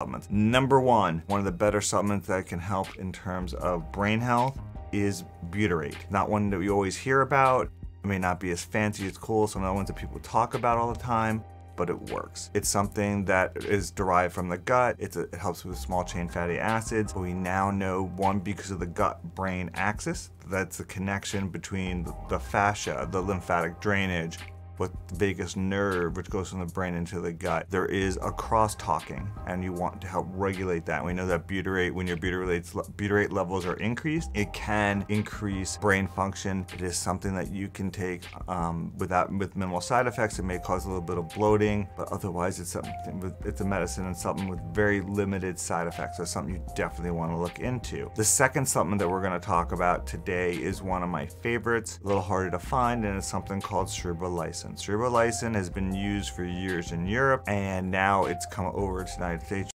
supplements. Number one, one of the better supplements that can help in terms of brain health is butyrate. Not one that we always hear about. It may not be as fancy as cool, some of the ones that people talk about all the time, but it works. It's something that is derived from the gut. A, it helps with small chain fatty acids. We now know one because of the gut brain axis. That's the connection between the fascia, the lymphatic drainage, with vagus nerve, which goes from the brain into the gut. There is a cross-talking, and you want to help regulate that. We know that butyrate, when your butyrate, butyrate levels are increased, it can increase brain function. It is something that you can take um, without with minimal side effects. It may cause a little bit of bloating, but otherwise it's something with, it's a medicine and something with very limited side effects. So something you definitely want to look into. The second supplement that we're going to talk about today is one of my favorites, a little harder to find, and it's something called cerebrolysin. Cerebrolysin has been used for years in Europe and now it's come over to the United States